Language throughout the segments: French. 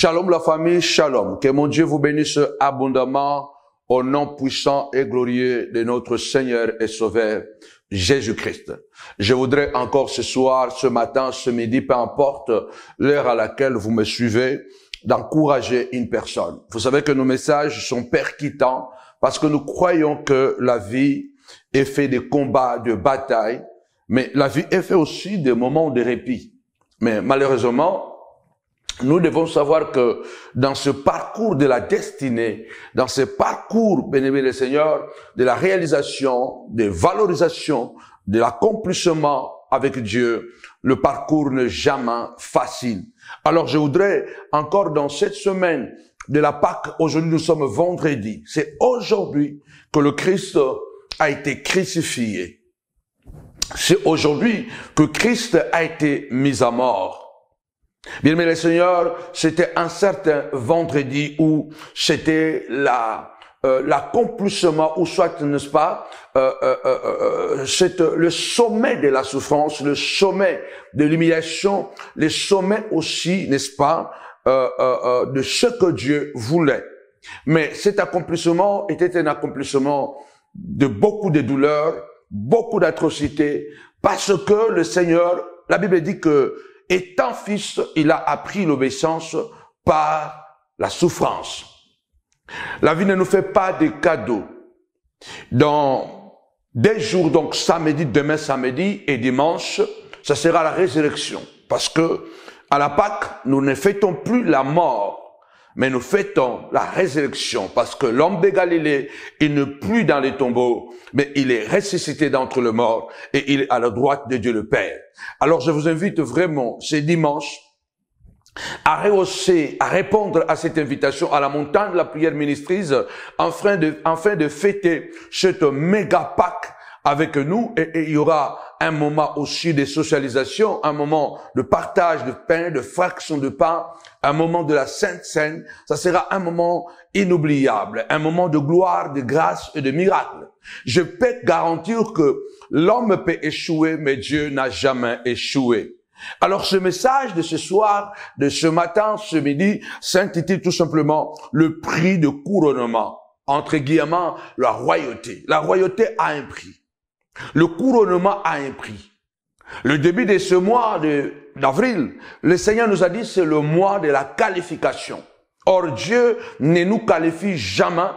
Shalom la famille, shalom. Que mon Dieu vous bénisse abondamment au nom puissant et glorieux de notre Seigneur et Sauveur Jésus-Christ. Je voudrais encore ce soir, ce matin, ce midi, peu importe l'heure à laquelle vous me suivez, d'encourager une personne. Vous savez que nos messages sont percutants parce que nous croyons que la vie est faite de combats, de batailles, mais la vie est faite aussi de moments de répit. Mais malheureusement, nous devons savoir que dans ce parcours de la destinée, dans ce parcours, bénévole le Seigneur, de la réalisation, de valorisation, de l'accomplissement avec Dieu, le parcours n'est jamais facile. Alors je voudrais encore dans cette semaine de la Pâque, aujourd'hui nous sommes vendredi, c'est aujourd'hui que le Christ a été crucifié. C'est aujourd'hui que Christ a été mis à mort. Bien aimé les seigneurs, c'était un certain vendredi où c'était la euh, l'accomplissement ou soit n'est-ce pas euh, euh, euh, c'est le sommet de la souffrance, le sommet de l'humiliation, le sommet aussi n'est-ce pas de ce que Dieu voulait. Mais cet accomplissement était un accomplissement de beaucoup de douleurs, beaucoup d'atrocités, parce que le Seigneur, la Bible dit que étant fils, il a appris l'obéissance par la souffrance. La vie ne nous fait pas des cadeaux. Dans des jours, donc samedi, demain samedi et dimanche, ça sera la résurrection. Parce que à la Pâque, nous ne fêtons plus la mort, mais nous fêtons la résurrection parce que l'homme de Galilée, il n'est plus dans les tombeaux, mais il est ressuscité d'entre les morts et il est à la droite de Dieu le Père. Alors je vous invite vraiment, ce dimanche, à rehausser, à répondre à cette invitation à la montagne de la prière ministrise, afin de, afin de fêter cette méga Pâque avec nous et, il y aura un moment aussi de socialisation, un moment de partage de pain, de fraction de pain, un moment de la Sainte Seine. Ça sera un moment inoubliable, un moment de gloire, de grâce et de miracle. Je peux garantir que l'homme peut échouer, mais Dieu n'a jamais échoué. Alors ce message de ce soir, de ce matin, ce midi, s'intitule tout simplement le prix de couronnement. Entre guillemets, la royauté. La royauté a un prix. Le couronnement a un prix. Le début de ce mois d'avril, le Seigneur nous a dit c'est le mois de la qualification. Or Dieu ne nous qualifie jamais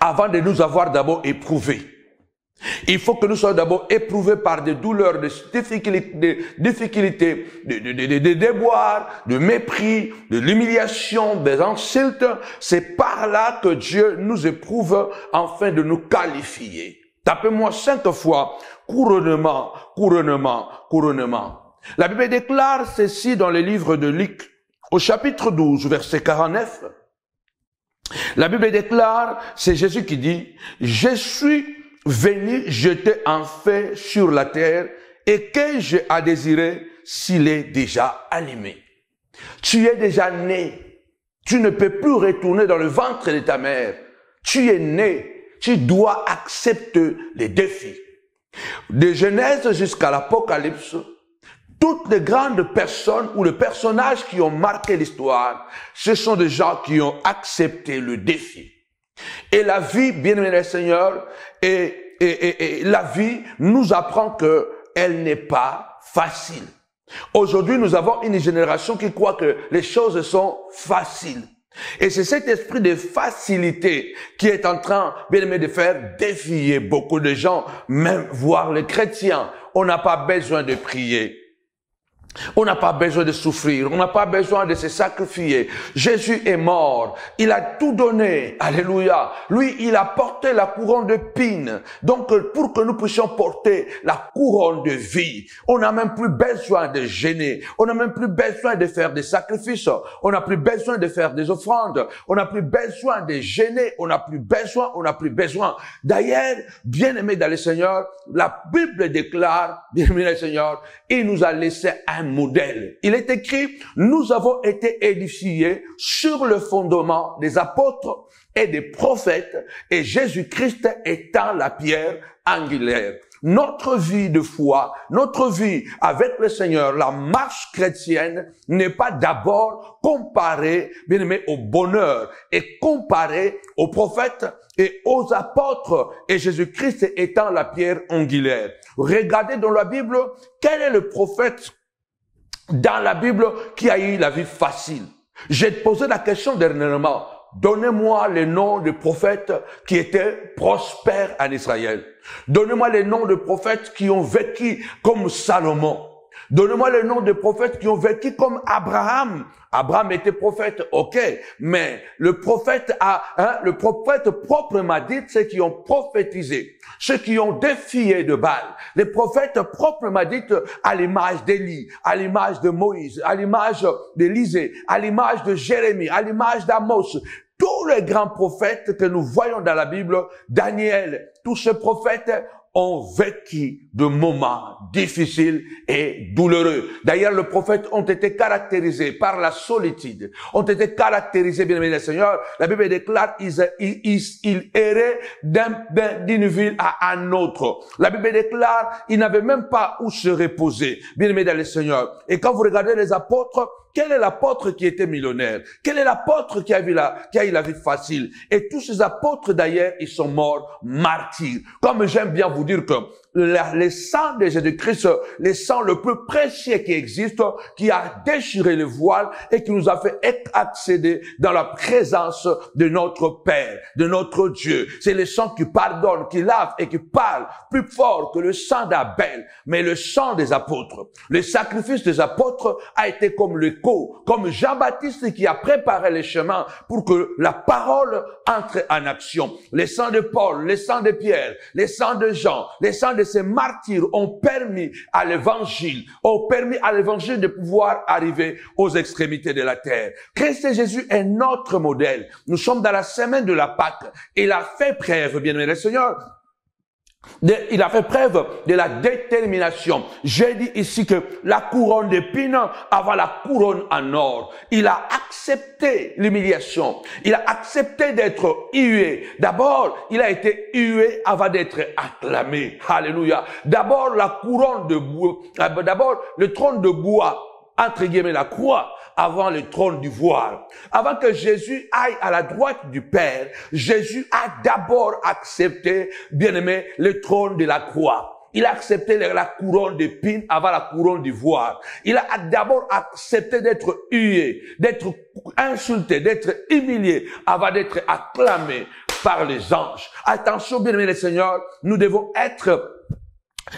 avant de nous avoir d'abord éprouvés. Il faut que nous soyons d'abord éprouvés par des douleurs, des difficultés, des difficultés, des déboires, de mépris, de l'humiliation, des insultes. C'est par là que Dieu nous éprouve afin de nous qualifier. Tapez-moi cinq fois couronnement, couronnement, couronnement. La Bible déclare ceci dans le livre de Luc, au chapitre 12, verset 49. La Bible déclare, c'est Jésus qui dit, je suis venu jeter un feu sur la terre et que j'ai à désirer s'il est déjà allumé? Tu es déjà né. Tu ne peux plus retourner dans le ventre de ta mère. Tu es né tu dois accepter les défis. De Genèse jusqu'à l'Apocalypse, toutes les grandes personnes ou les personnages qui ont marqué l'histoire, ce sont des gens qui ont accepté le défi. Et la vie, bien aimé Seigneur, et, et, et, la vie nous apprend que elle n'est pas facile. Aujourd'hui, nous avons une génération qui croit que les choses sont faciles. Et c'est cet esprit de facilité qui est en train, bien aimé, de faire défier beaucoup de gens, même voir les chrétiens. On n'a pas besoin de prier. On n'a pas besoin de souffrir, on n'a pas besoin de se sacrifier. Jésus est mort, il a tout donné, alléluia. Lui, il a porté la couronne de pine. Donc, pour que nous puissions porter la couronne de vie, on n'a même plus besoin de gêner, on n'a même plus besoin de faire des sacrifices, on n'a plus besoin de faire des offrandes, on n'a plus besoin de gêner, on n'a plus besoin, on n'a plus besoin. D'ailleurs, bien aimé dans le Seigneur, la Bible déclare, bien aimé dans le Seigneur, il nous a laissé un modèle. Il est écrit, nous avons été édifiés sur le fondement des apôtres et des prophètes et Jésus-Christ étant la pierre angulaire. Notre vie de foi, notre vie avec le Seigneur, la marche chrétienne n'est pas d'abord comparée, bien aimé, au bonheur et comparée aux prophètes et aux apôtres et Jésus-Christ étant la pierre angulaire. Regardez dans la Bible, quel est le prophète dans la Bible qui a eu la vie facile? J'ai posé la question dernièrement. Donnez-moi les noms de prophètes qui étaient prospères en Israël. Donnez-moi les noms de prophètes qui ont vécu comme Salomon. Donnez-moi les noms de prophètes qui ont vécu comme Abraham. Abraham était prophète, ok, mais le prophète a, hein, le prophète proprement dit, ceux qui ont prophétisé, ceux qui ont défié de Baal, les prophètes proprement dit à l'image d'Élie, à l'image de Moïse, à l'image d'Élisée, à l'image de Jérémie, à l'image d'Amos, tous les grands prophètes que nous voyons dans la Bible, Daniel, tous ces prophètes ont vécu de moments difficiles et douloureux. D'ailleurs, les prophètes ont été caractérisés par la solitude, ont été caractérisés, bien aimé le Seigneur. La Bible déclare ils, ils, ils erraient d'une ville à un autre. La Bible déclare ils n'avaient même pas où se reposer, bien aimé le Seigneur. Et quand vous regardez les apôtres, quel est l'apôtre qui était millionnaire? Quel est l'apôtre qui a eu la, vie facile? Et tous ces apôtres d'ailleurs, ils sont morts martyrs. Comme j'aime bien vous dire que le sang de Jésus-Christ, le sang le plus précieux qui existe, qui a déchiré le voile et qui nous a fait accéder dans la présence de notre Père, de notre Dieu. C'est le sang qui pardonne, qui lave et qui parle plus fort que le sang d'Abel, mais le sang des apôtres. Le sacrifice des apôtres a été comme le co, comme Jean-Baptiste qui a préparé les chemins pour que la parole entre en action. Le sang de Paul, le sang de Pierre, le sang de Jean, le sang de ces martyrs ont permis à l'évangile, ont permis à l'évangile de pouvoir arriver aux extrémités de la terre. Christ Jésus est notre modèle. Nous sommes dans la semaine de la Pâque. Il a fait preuve, bien aimé le Seigneur, il a fait preuve de la détermination. J'ai dit ici que la couronne d'épines avant la couronne en or. Il a accepté l'humiliation. Il a accepté d'être hué. D'abord, il a été hué avant d'être acclamé. Alléluia. D'abord, la couronne de bois. Euh, d'abord, le trône de bois entre guillemets la croix avant le trône du voile. Avant que Jésus aille à la droite du Père, Jésus a d'abord accepté, bien aimé, le trône de la croix. Il a accepté la couronne d'épines avant la couronne voile. Il a d'abord accepté d'être hué, d'être insulté, d'être humilié avant d'être acclamé par les anges. Attention, bien aimé les seigneurs, nous devons être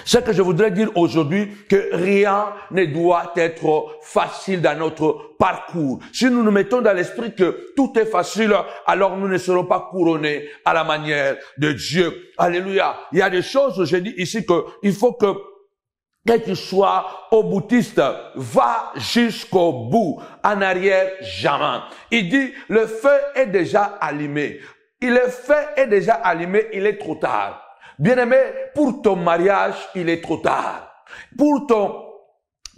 ce que je voudrais dire aujourd'hui, que rien ne doit être facile dans notre parcours. Si nous nous mettons dans l'esprit que tout est facile, alors nous ne serons pas couronnés à la manière de Dieu. Alléluia. Il y a des choses, j'ai dit ici que il faut que sois au boutiste, va jusqu'au bout, en arrière jamais. Il dit, le feu est déjà allumé. Il le feu est déjà allumé, il est trop tard. Bien-aimé, pour ton mariage, il est trop tard. Pour ton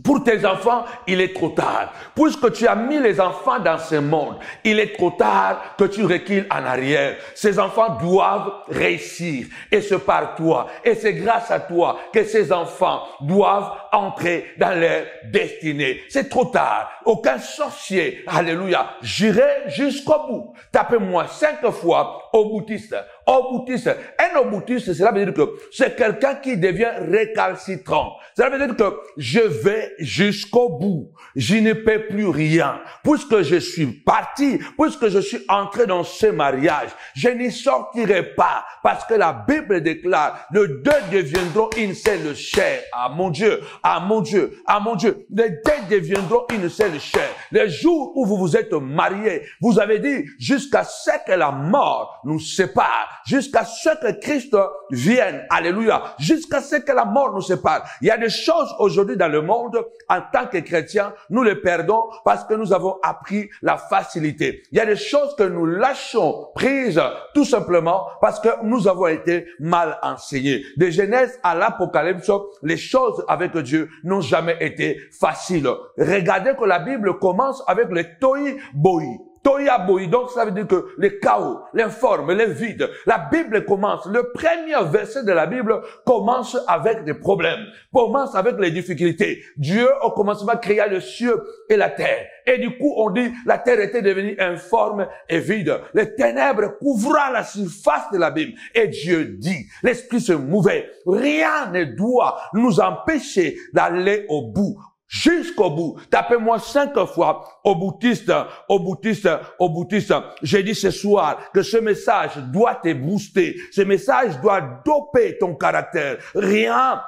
pour tes enfants, il est trop tard. Puisque tu as mis les enfants dans ce monde, il est trop tard que tu recules en arrière. Ces enfants doivent réussir. Et c'est par toi. Et c'est grâce à toi que ces enfants doivent entrer dans leur destinée. C'est trop tard. Aucun sorcier, alléluia, j'irai jusqu'au bout. Tapez-moi cinq fois au boutiste. Au boutiste. Un au boutiste, cela veut dire que c'est quelqu'un qui devient récalcitrant. Cela veut dire que je vais jusqu'au bout. Je ne peux plus rien. Puisque je suis parti, puisque je suis entré dans ce mariage, je n'y sortirai pas. Parce que la Bible déclare, le deux deviendront une seule chair. Ah mon Dieu, ah mon Dieu, ah mon Dieu. Les deux deviendront une seule chair. Le jour où vous vous êtes mariés, vous avez dit, jusqu'à ce que la mort nous sépare, jusqu'à ce que Christ vienne. Alléluia. Jusqu'à ce que la mort nous sépare. Il y a des choses aujourd'hui dans le monde, en tant que chrétiens, nous les perdons parce que nous avons appris la facilité. Il y a des choses que nous lâchons prises tout simplement parce que nous avons été mal enseignés. De Genèse à l'Apocalypse, les choses avec Dieu n'ont jamais été faciles. Regardez que la Bible commence avec le toi boi. Toyaboi. Donc ça veut dire que les chaos, l'informe, les vides. La Bible commence, le premier verset de la Bible commence avec des problèmes, commence avec les difficultés. Dieu au commencement créa le cieux et la terre. Et du coup, on dit, la terre était devenue informe et vide. Les ténèbres couvraient la surface de l'abîme. Et Dieu dit, l'esprit se mouvait. Rien ne doit nous empêcher d'aller au bout jusqu'au bout. Tapez-moi cinq fois au boutiste, au boutiste, au boutiste. J'ai dit ce soir que ce message doit te booster. Ce message doit doper ton caractère. Rien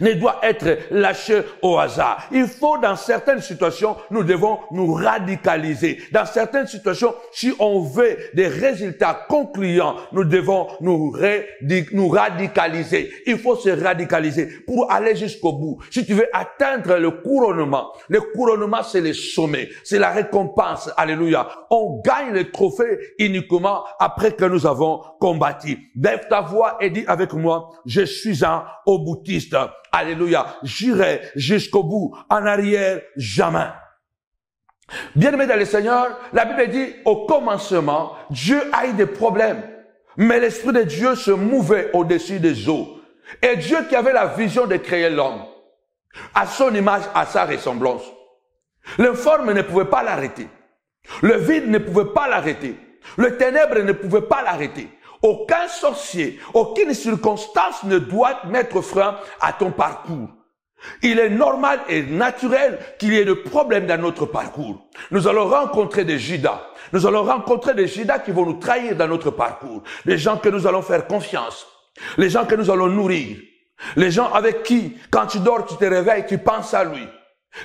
ne doit être lâché au hasard. Il faut, dans certaines situations, nous devons nous radicaliser. Dans certaines situations, si on veut des résultats concluants, nous devons nous, radicaliser. Il faut se radicaliser pour aller jusqu'au bout. Si tu veux atteindre le couronnement, le couronnement, c'est le sommet, c'est la récompense. Alléluia. On gagne le trophée uniquement après que nous avons combattu. Lève ta voix et dis avec moi, je suis un oboutiste. Alléluia. J'irai jusqu'au bout. En arrière, jamais. Bien aimé dans le Seigneur, la Bible dit, au commencement, Dieu a eu des problèmes. Mais l'Esprit de Dieu se mouvait au-dessus des eaux. Et Dieu qui avait la vision de créer l'homme, à son image, à sa ressemblance. L'informe ne pouvait pas l'arrêter. Le vide ne pouvait pas l'arrêter. Le ténèbre ne pouvait pas l'arrêter. Aucun sorcier, aucune circonstance ne doit mettre frein à ton parcours. Il est normal et naturel qu'il y ait des problèmes dans notre parcours. Nous allons rencontrer des Judas. Nous allons rencontrer des Judas qui vont nous trahir dans notre parcours. Les gens que nous allons faire confiance. Les gens que nous allons nourrir. Les gens avec qui, quand tu dors, tu te réveilles, tu penses à lui.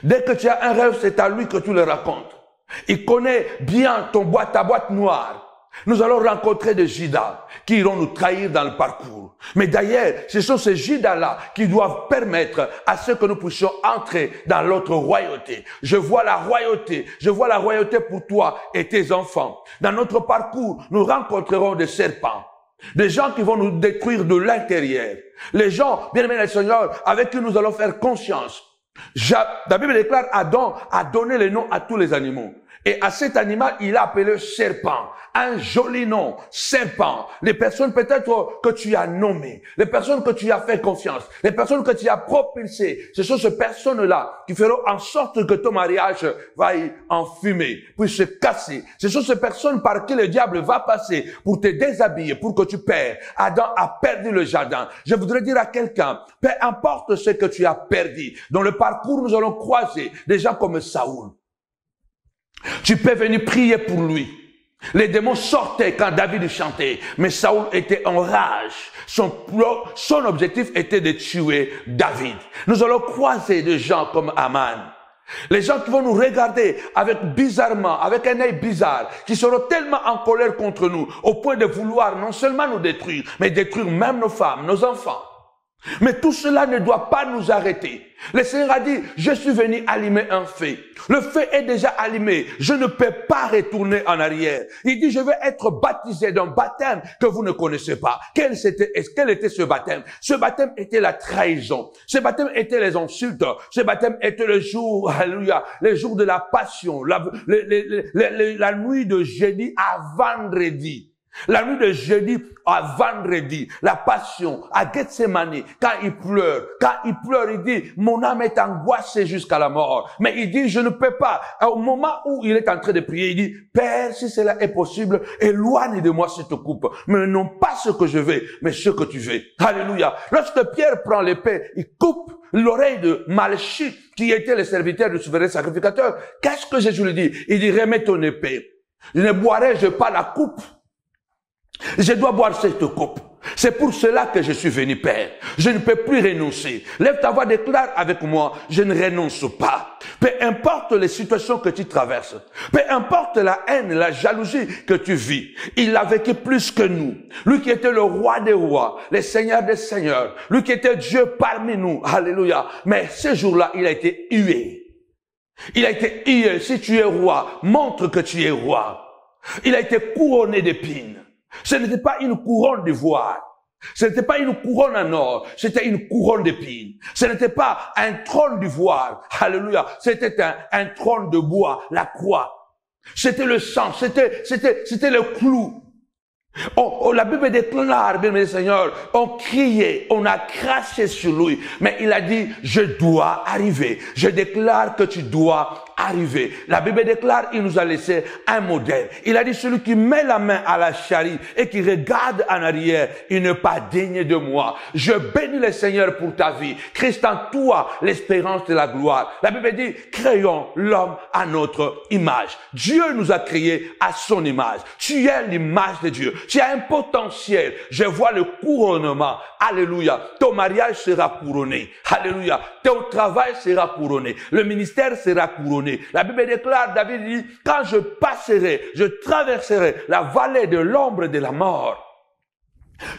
Dès que tu as un rêve, c'est à lui que tu le racontes. Il connaît bien ton boîte, ta boîte noire. Nous allons rencontrer des Judas qui iront nous trahir dans le parcours. Mais d'ailleurs, ce sont ces Judas-là qui doivent permettre à ce que nous puissions entrer dans l'autre royauté. Je vois la royauté. Je vois la royauté pour toi et tes enfants. Dans notre parcours, nous rencontrerons des serpents. Des gens qui vont nous détruire de l'intérieur. Les gens, bien aimés le Seigneur, avec qui nous allons faire conscience. La Bible déclare Adam a donné le nom à tous les animaux. Et à cet animal, il a appelé serpent. Un joli nom, serpent. Les personnes peut-être que tu as nommées, les personnes que tu as fait confiance, les personnes que tu as propulsées, ce sont ces personnes-là qui feront en sorte que ton mariage va en fumer, puis se casser. Ce sont ces personnes par qui le diable va passer pour te déshabiller, pour que tu perds. Adam a perdu le jardin. Je voudrais dire à quelqu'un, peu importe ce que tu as perdu, dans le parcours, nous allons croiser des gens comme Saoul. Tu peux venir prier pour lui. Les démons sortaient quand David chantait, mais Saoul était en rage. Son, son objectif était de tuer David. Nous allons croiser des gens comme Aman. Les gens qui vont nous regarder avec bizarrement, avec un œil bizarre, qui seront tellement en colère contre nous, au point de vouloir non seulement nous détruire, mais détruire même nos femmes, nos enfants. Mais tout cela ne doit pas nous arrêter. Le Seigneur a dit, je suis venu allumer un feu. Le feu est déjà allumé. Je ne peux pas retourner en arrière. Il dit, je vais être baptisé d'un baptême que vous ne connaissez pas. Quel était, ce baptême? Ce baptême était la trahison. Ce baptême était les insultes. Ce baptême était le jour, alléluia, le jour de la passion, la, la nuit de jeudi à vendredi. La nuit de jeudi à vendredi, la passion, à Gethsemane, quand il pleure, quand il pleure, il dit, mon âme est angoissée jusqu'à la mort. Mais il dit, je ne peux pas. Au moment où il est en train de prier, il dit, Père, si cela est possible, éloigne de moi cette coupe. Mais non pas ce que je veux, mais ce que tu veux. Alléluia. Lorsque Pierre prend l'épée, il coupe l'oreille de Malchut, qui était le serviteur du souverain sacrificateur. Qu'est-ce que Jésus lui dit? Il dit, remets ton épée. Je ne boirai-je pas la coupe je dois boire cette coupe. C'est pour cela que je suis venu, Père. Je ne peux plus renoncer. Lève ta voix, déclare avec moi, je ne renonce pas. Peu importe les situations que tu traverses, peu importe la haine, la jalousie que tu vis, il a vécu plus que nous. Lui qui était le roi des rois, le seigneur des seigneurs, lui qui était Dieu parmi nous. Alléluia. Mais ce jour-là, il a été hué. Il a été hué. Si tu es roi, montre que tu es roi. Il a été couronné d'épines. Ce n'était pas une couronne d'ivoire. Ce n'était pas une couronne en or, c'était une couronne d'épines. Ce n'était pas un trône d'ivoire, alléluia, c'était un, un trône de bois, la croix. C'était le sang, c'était, c'était, c'était le clou. Oh, la Bible déclare, bien mes Seigneur, on criait, on a craché sur lui, mais il a dit, je dois arriver. Je déclare que tu dois arriver. La Bible déclare, il nous a laissé un modèle. Il a dit, celui qui met la main à la charrie et qui regarde en arrière, il n'est pas digne de moi. Je bénis le Seigneur pour ta vie. Christ en toi, l'espérance de la gloire. La Bible dit, créons l'homme à notre image. Dieu nous a créés à son image. Tu es l'image de Dieu. Tu as un potentiel. Je vois le couronnement. Alléluia. Ton mariage sera couronné. Alléluia. Ton travail sera couronné. Le ministère sera couronné. La Bible déclare, David dit, quand je passerai, je traverserai la vallée de l'ombre de la mort.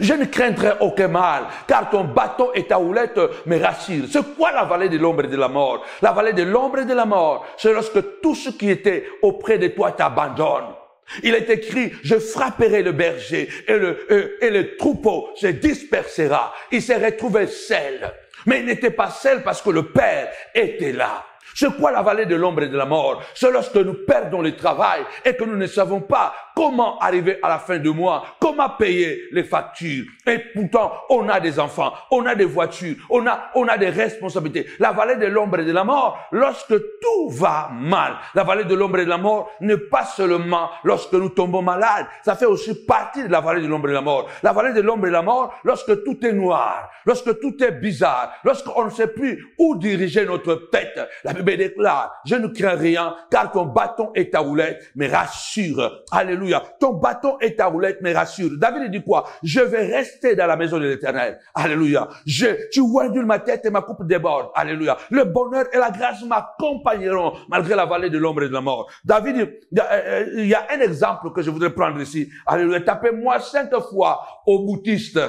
Je ne craindrai aucun mal, car ton bâton et ta houlette me rassurent. C'est quoi la vallée de l'ombre de la mort? La vallée de l'ombre de la mort, c'est lorsque tout ce qui était auprès de toi t'abandonne. Il est écrit, je frapperai le berger et le, troupeau se dispersera. Il s'est retrouvé seul. Mais il n'était pas seul parce que le Père était là. C'est quoi la vallée de l'ombre et de la mort C'est lorsque nous perdons le travail et que nous ne savons pas comment arriver à la fin du mois, comment payer les factures. Et pourtant, on a des enfants, on a des voitures, on a, on a des responsabilités. La vallée de l'ombre et de la mort, lorsque tout va mal, la vallée de l'ombre et de la mort n'est pas seulement lorsque nous tombons malades, ça fait aussi partie de la vallée de l'ombre et de la mort. La vallée de l'ombre et de la mort, lorsque tout est noir, lorsque tout est bizarre, lorsqu'on ne sait plus où diriger notre tête. Bible déclare, je ne crains rien, car ton bâton et ta houlette me rassure. Alléluia. Ton bâton et ta roulette me rassure. David dit quoi? Je vais rester dans la maison de l'éternel. Alléluia. Je, tu de ma tête et ma coupe déborde. Alléluia. Le bonheur et la grâce m'accompagneront malgré la vallée de l'ombre et de la mort. David, il y, a, euh, a un exemple que je voudrais prendre ici. Alléluia. Tapez-moi cinq fois au boutiste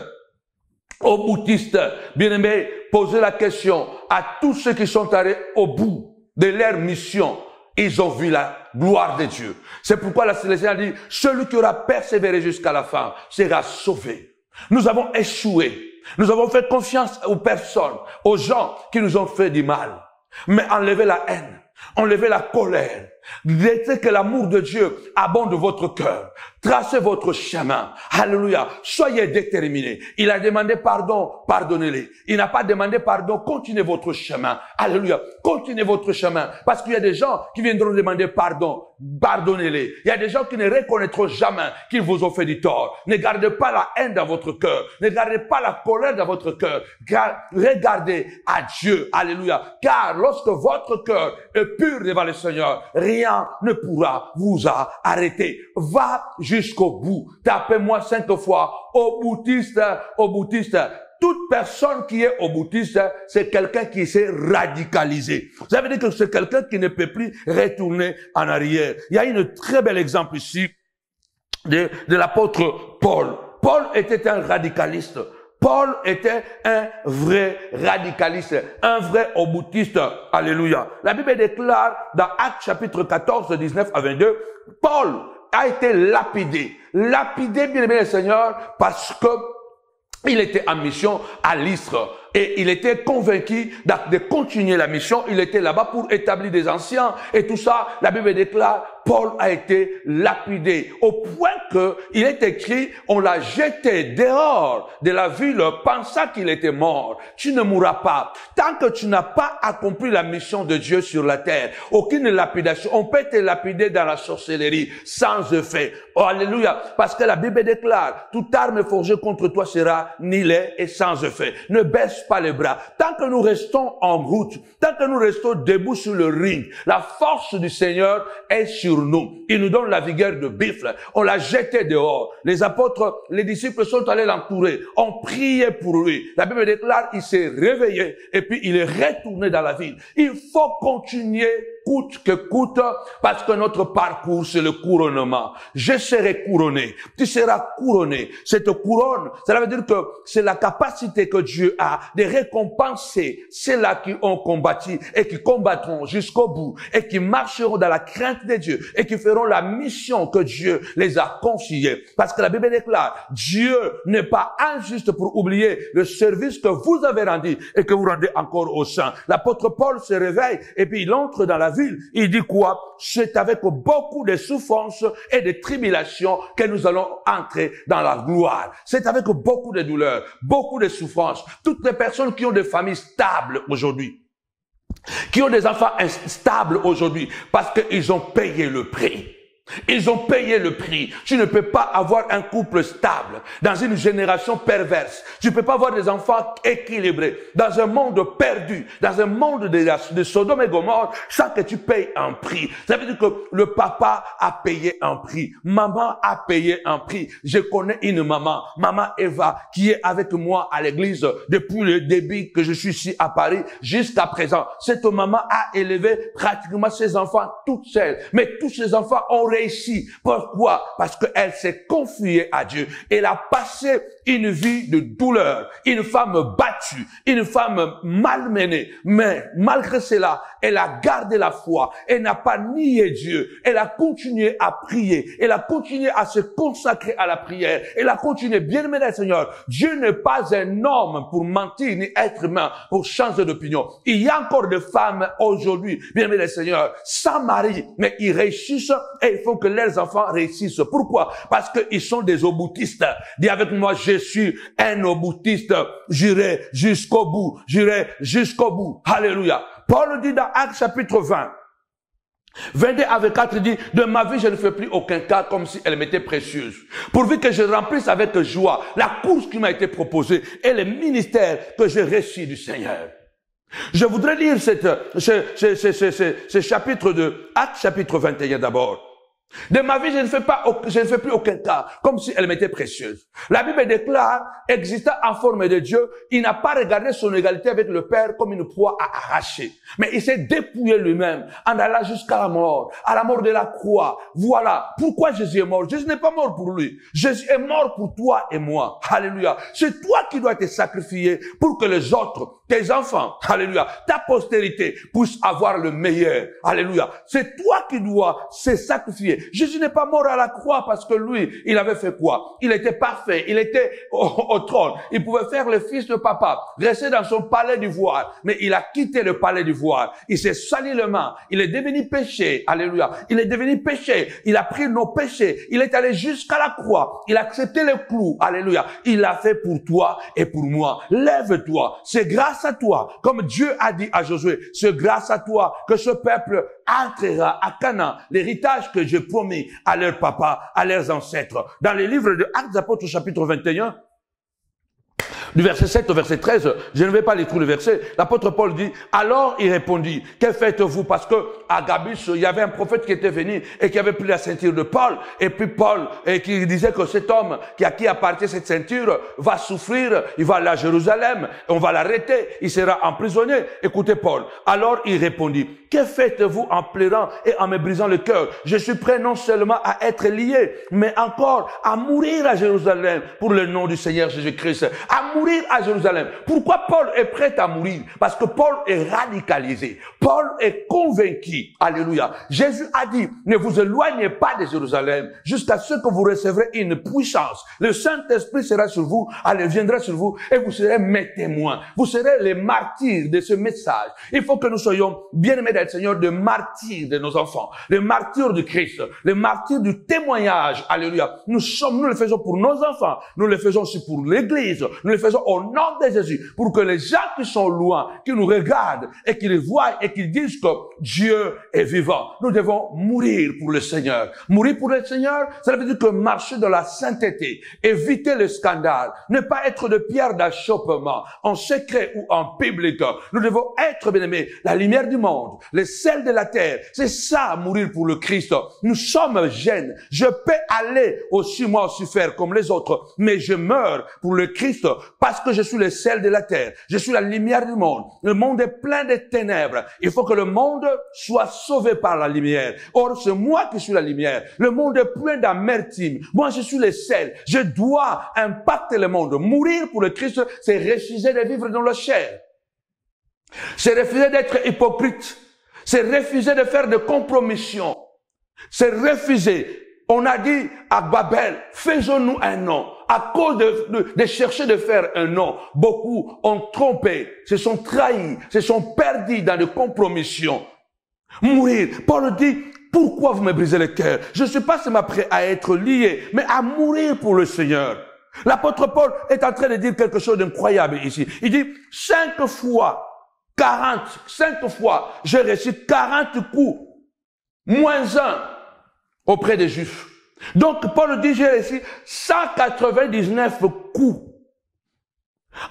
aux bouddhistes, bien aimé, posez la question à tous ceux qui sont allés au bout de leur mission. Ils ont vu la gloire de Dieu. C'est pourquoi la Célestin dit, celui qui aura persévéré jusqu'à la fin sera sauvé. Nous avons échoué. Nous avons fait confiance aux personnes, aux gens qui nous ont fait du mal. Mais enlevez la haine, enlevez la colère, Laissez que l'amour de Dieu abonde votre cœur. Tracez votre chemin. Alléluia. Soyez déterminés. Il a demandé pardon, pardonnez-les. Il n'a pas demandé pardon, continuez votre chemin. Alléluia. Continuez votre chemin. Parce qu'il y a des gens qui viendront demander pardon. Pardonnez-les. Il y a des gens qui ne reconnaîtront jamais qu'ils vous ont fait du tort. Ne gardez pas la haine dans votre cœur. Ne gardez pas la colère dans votre cœur. Regardez à Dieu. Alléluia. Car lorsque votre cœur est pur devant le Seigneur, rien ne pourra vous arrêter. Va jusqu'au bout. Tapez-moi cinq fois au boutiste, au boutiste. Toute personne qui est au boutiste, c'est quelqu'un qui s'est radicalisé. Ça veut dire que c'est quelqu'un qui ne peut plus retourner en arrière. Il y a un très bel exemple ici de, de l'apôtre Paul. Paul était un radicaliste. Paul était un vrai radicaliste, un vrai oboutiste. Alléluia. La Bible déclare dans Actes chapitre 14, 19 à 22, Paul a été lapidé. Lapidé, bien aimé le Seigneur, parce que il était en mission à l'Istre et il était convaincu de continuer la mission. Il était là-bas pour établir des anciens et tout ça. La Bible déclare Paul a été lapidé au point que il est écrit, on l'a jeté dehors de la ville pensant qu'il était mort. Tu ne mourras pas. Tant que tu n'as pas accompli la mission de Dieu sur la terre, aucune lapidation. On peut te lapider dans la sorcellerie sans effet. Oh, alléluia. Parce que la Bible déclare, toute arme forgée contre toi sera nihilée et sans effet. Ne baisse pas les bras. Tant que nous restons en route, tant que nous restons debout sur le ring, la force du Seigneur est sur nous. Il nous donne la vigueur de bifle. On l'a jeté dehors. Les apôtres, les disciples sont allés l'entourer. On priait pour lui. La Bible déclare, il s'est réveillé et puis il est retourné dans la ville. Il faut continuer coûte que coûte, parce que notre parcours, c'est le couronnement. Je serai couronné. Tu seras couronné. Cette couronne, cela veut dire que c'est la capacité que Dieu a de récompenser ceux-là qui ont combattu et qui combattront jusqu'au bout et qui marcheront dans la crainte de Dieu et qui feront la mission que Dieu les a confiée. Parce que la Bible déclare, Dieu n'est pas injuste pour oublier le service que vous avez rendu et que vous rendez encore au sein. L'apôtre Paul se réveille et puis il entre dans la ville, il dit quoi? C'est avec beaucoup de souffrances et de tribulations que nous allons entrer dans la gloire. C'est avec beaucoup de douleurs, beaucoup de souffrances. Toutes les personnes qui ont des familles stables aujourd'hui, qui ont des enfants instables aujourd'hui, parce qu'ils ont payé le prix. Ils ont payé le prix. Tu ne peux pas avoir un couple stable dans une génération perverse. Tu ne peux pas avoir des enfants équilibrés dans un monde perdu, dans un monde de, Sodome et Gomorre, sans que tu payes un prix. Ça veut dire que le papa a payé un prix. Maman a payé un prix. Je connais une maman, maman Eva, qui est avec moi à l'église depuis le début que je suis ici à Paris jusqu'à présent. Cette maman a élevé pratiquement ses enfants toute seule. Mais tous ses enfants ont réussi. Pourquoi? Parce qu'elle s'est confiée à Dieu. Elle a passé une vie de douleur, une femme battue, une femme malmenée. Mais malgré cela, elle a gardé la foi. Elle n'a pas nié Dieu. Elle a continué à prier. Elle a continué à se consacrer à la prière. Elle a continué, bien aimé Seigneur. Dieu n'est pas un homme pour mentir, ni être humain pour changer d'opinion. Il y a encore des femmes aujourd'hui, bien aimé Seigneur, sans mari, mais ils réussissent faut que leurs enfants réussissent. Pourquoi? Parce qu'ils sont des oboutistes. Dis avec moi, je suis un oboutiste. J'irai jusqu'au bout. J'irai jusqu'au bout. Alléluia. Paul dit dans Actes chapitre 20, 22 avec 4 dit, de ma vie, je ne fais plus aucun cas comme si elle m'était précieuse. Pourvu que je remplisse avec joie la course qui m'a été proposée et le ministère que j'ai reçu du Seigneur. Je voudrais lire cette, ce, ce, ce, ce chapitre de Actes chapitre 21 d'abord. De ma vie, je ne fais pas, je ne fais plus aucun cas, comme si elle m'était précieuse. La Bible déclare, existant en forme de Dieu, il n'a pas regardé son égalité avec le Père comme une proie à arracher. Mais il s'est dépouillé lui-même, en allant jusqu'à la mort, à la mort de la croix. Voilà. Pourquoi Jésus est mort? Jésus n'est pas mort pour lui. Jésus est mort pour toi et moi. Alléluia. C'est toi qui dois te sacrifier pour que les autres, tes enfants, alléluia, ta postérité puisse avoir le meilleur. Alléluia. C'est toi qui dois se sacrifier. Jésus n'est pas mort à la croix parce que lui, il avait fait quoi? Il était parfait, il était au, trône, il pouvait faire le fils de papa, rester dans son palais d'ivoire, mais il a quitté le palais d'ivoire, il s'est sali le main, il est devenu péché, alléluia, il est devenu péché, il a pris nos péchés, il est allé jusqu'à la croix, il a accepté le clou, alléluia, il l'a fait pour toi et pour moi. Lève-toi, c'est grâce à toi, comme Dieu a dit à Josué, c'est grâce à toi que ce peuple entrera à Canaan, l'héritage que je promis à leur papa, à leurs ancêtres. Dans les livres de Actes apôtres chapitre 21, du verset 7 au verset 13, je ne vais pas lire tous les versets. L'apôtre Paul dit, alors il répondit, que faites-vous? Parce que à Gabus, il y avait un prophète qui était venu et qui avait pris la ceinture de Paul. Et puis Paul, et qui disait que cet homme qui à qui appartient cette ceinture va souffrir, il va aller à Jérusalem, on va l'arrêter, il sera emprisonné. Écoutez Paul. Alors il répondit, que faites-vous en pleurant et en me brisant le cœur? Je suis prêt non seulement à être lié, mais encore à mourir à Jérusalem pour le nom du Seigneur Jésus-Christ. À mourir à Jérusalem. Pourquoi Paul est prêt à mourir? Parce que Paul est radicalisé. Paul est convaincu. Alléluia. Jésus a dit, ne vous éloignez pas de Jérusalem jusqu'à ce que vous recevrez une puissance. Le Saint-Esprit sera sur vous, elle viendra sur vous et vous serez mes témoins. Vous serez les martyrs de ce message. Il faut que nous soyons bien aimés Seigneur de martyrs de nos enfants, les martyrs du Christ, les martyrs du témoignage. Alléluia. Nous sommes, nous le faisons pour nos enfants, nous le faisons aussi pour l'Église, nous le faisons au nom de Jésus, pour que les gens qui sont loin, qui nous regardent et qui les voient et qui disent que Dieu est vivant. Nous devons mourir pour le Seigneur. Mourir pour le Seigneur, ça veut dire que marcher dans la sainteté, éviter le scandale, ne pas être de pierre d'achoppement, en secret ou en public. Nous devons être, bien aimés, la lumière du monde, les sel de la terre. C'est ça, mourir pour le Christ. Nous sommes jeunes. Je peux aller aussi moi aussi faire comme les autres, mais je meurs pour le Christ parce que je suis le sel de la terre. Je suis la lumière du monde. Le monde est plein de ténèbres. Il faut que le monde soit sauvé par la lumière. Or, c'est moi qui suis la lumière. Le monde est plein d'amertume. Moi, je suis le sel. Je dois impacter le monde. Mourir pour le Christ, c'est refuser de vivre dans la chair. C'est refuser d'être hypocrite. C'est refuser de faire des compromissions. C'est refuser. On a dit à Babel, faisons-nous un nom. À cause de, de, chercher de faire un nom, beaucoup ont trompé, se sont trahis, se sont perdus dans des compromissions. Mourir. Paul dit, pourquoi vous me brisez le cœur? Je ne suis pas seulement prêt à être lié, mais à mourir pour le Seigneur. L'apôtre Paul est en train de dire quelque chose d'incroyable ici. Il dit, cinq fois, quarante, cinq fois, j'ai reçu quarante coups, moins un, auprès des Juifs. Donc, Paul dit, j'ai reçu 199 coups.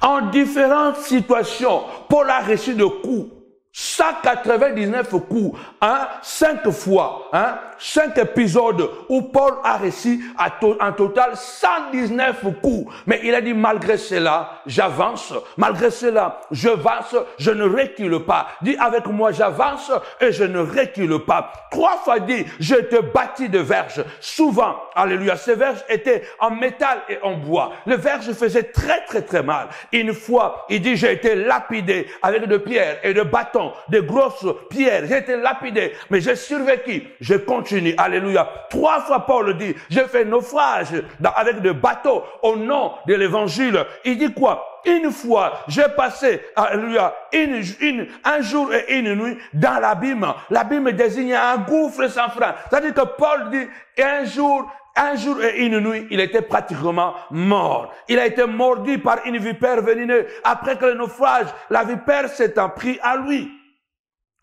En différentes situations, Paul a reçu de coups. 199 coups, hein, cinq fois, hein, cinq épisodes où Paul a réussi à en total 119 coups. Mais il a dit, malgré cela, j'avance, malgré cela, je avance, je ne recule pas. Dit avec moi, j'avance et je ne recule pas. Trois fois dit, je te bâtis de verges. Souvent, alléluia, ces verges étaient en métal et en bois. Les verges faisaient très très très mal. Une fois, il dit, j'ai été lapidé avec de pierres et de bâtons de grosses pierres. J'ai été lapidé, mais j'ai survécu. Je continue. Alléluia. Trois fois Paul dit, j'ai fait naufrage avec des bateaux au nom de l'évangile. Il dit quoi? Une fois, j'ai passé, alléluia, une, un jour et une nuit dans l'abîme. L'abîme désigne un gouffre sans frein. C'est-à-dire que Paul dit, un jour un jour et une nuit, il était pratiquement mort. Il a été mordu par une vipère vénéneuse. Après que le naufrage, la vipère s'est pris à lui.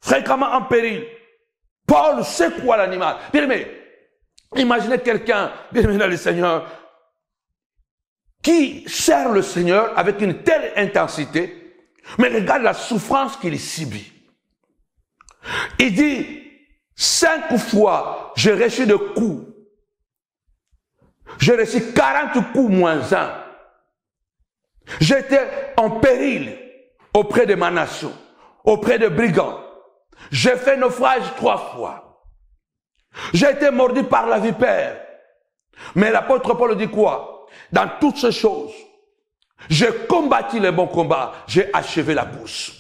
Fréquemment en péril. Paul sait quoi l'animal. Bien aimé, imaginez quelqu'un, bien aimé dans le Seigneur, qui sert le Seigneur avec une telle intensité, mais regarde la souffrance qu'il subit. Il dit, cinq fois, j'ai reçu de coups j'ai reçu 40 coups moins un. J'étais en péril auprès de ma nation, auprès de brigands. J'ai fait naufrage trois fois. J'ai été mordu par la vipère. Mais l'apôtre Paul dit quoi? Dans toutes ces choses, j'ai combattu le bon combat, j'ai achevé la course.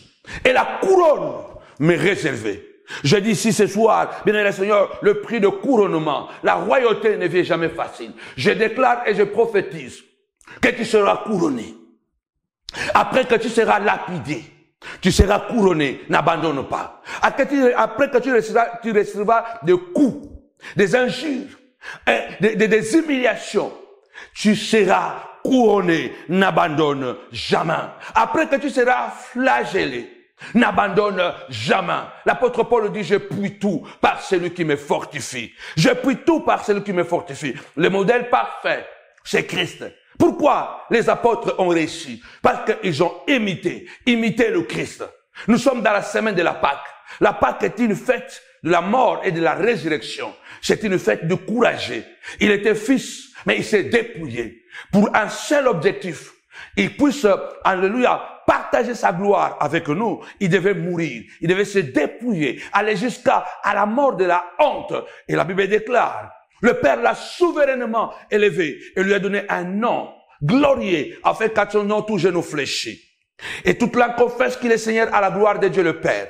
Et la couronne m'est réservée. Je dis ici ce soir, bien aimé Seigneur, le prix de couronnement, la royauté ne vient jamais facile. Je déclare et je prophétise que tu seras couronné. Après que tu seras lapidé, tu seras couronné, n'abandonne pas. Après que tu tu recevras des coups, des injures, hein, des humiliations, tu seras couronné, n'abandonne jamais. Après que tu seras flagellé, N'abandonne jamais. L'apôtre Paul dit, je puis tout par celui qui me fortifie. Je puis tout par celui qui me fortifie. Le modèle parfait, c'est Christ. Pourquoi les apôtres ont réussi? Parce qu'ils ont imité, imité le Christ. Nous sommes dans la semaine de la Pâque. La Pâque est une fête de la mort et de la résurrection. C'est une fête de courage. Il était fils, mais il s'est dépouillé pour un seul objectif. Il puisse, alléluia, partager sa gloire avec nous, il devait mourir, il devait se dépouiller, aller jusqu'à à la mort de la honte. Et la Bible déclare, le Père l'a souverainement élevé et lui a donné un nom glorieux, afin qu'à son nom tout genou fléchit. Et toute la confesse qu'il est Seigneur à la gloire de Dieu le Père.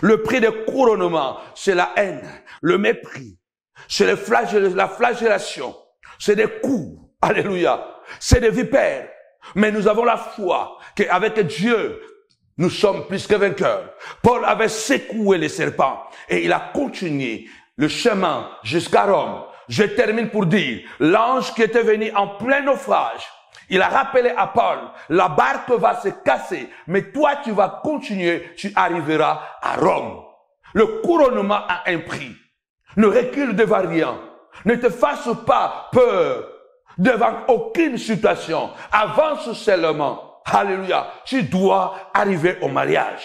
Le prix de couronnement, c'est la haine, le mépris, c'est la flagellation, c'est des coups, alléluia, c'est des vipères, mais nous avons la foi qu'avec Dieu, nous sommes plus que vainqueurs. Paul avait secoué les serpents et il a continué le chemin jusqu'à Rome. Je termine pour dire, l'ange qui était venu en plein naufrage, il a rappelé à Paul, la barque va se casser, mais toi tu vas continuer, tu arriveras à Rome. Le couronnement a un prix. Ne recule devant rien. Ne te fasse pas peur devant aucune situation. Avance seulement. Alléluia. Tu dois arriver au mariage.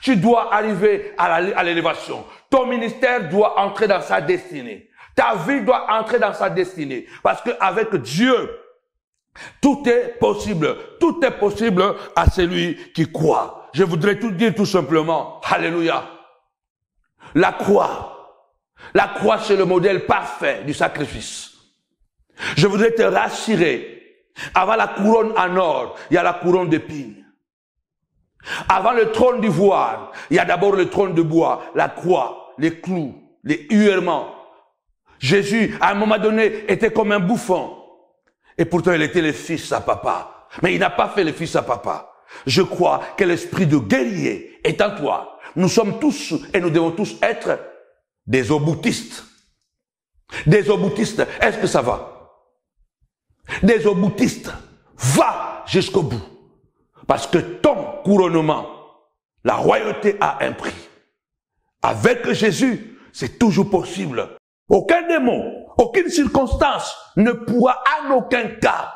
Tu dois arriver à l'élévation. Ton ministère doit entrer dans sa destinée. Ta vie doit entrer dans sa destinée. Parce que avec Dieu, tout est possible. Tout est possible à celui qui croit. Je voudrais tout dire tout simplement. Alléluia. La croix. La croix, c'est le modèle parfait du sacrifice. Je voudrais te rassurer. Avant la couronne en or, il y a la couronne d'épines. Avant le trône d'ivoire, il y a d'abord le trône de bois, la croix, les clous, les hurlements. Jésus, à un moment donné, était comme un bouffon. Et pourtant, il était le fils à papa. Mais il n'a pas fait le fils à papa. Je crois que l'esprit de guerrier est en toi. Nous sommes tous et nous devons tous être des oboutistes. Des oboutistes. Est-ce que ça va? Des oboutistes. Va jusqu'au bout. Parce que ton couronnement, la royauté a un prix. Avec Jésus, c'est toujours possible. Aucun démon, aucune circonstance ne pourra en aucun cas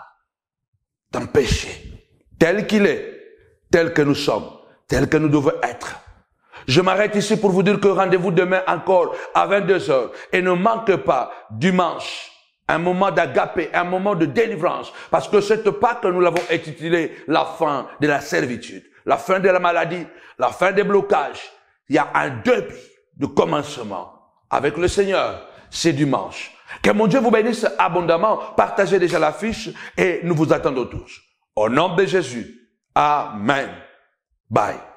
t'empêcher, tel qu'il est, tel que nous sommes, tel que nous devons être. Je m'arrête ici pour vous dire que rendez-vous demain encore à 22 heures et ne manque pas dimanche un moment d'agapé, un moment de délivrance, parce que cette Pâque, nous l'avons intitulé la fin de la servitude, la fin de la maladie, la fin des blocages. Il y a un début de commencement avec le Seigneur, c'est dimanche. Que mon Dieu vous bénisse abondamment. Partagez déjà l'affiche et nous vous attendons tous. Au nom de Jésus. Amen. Bye.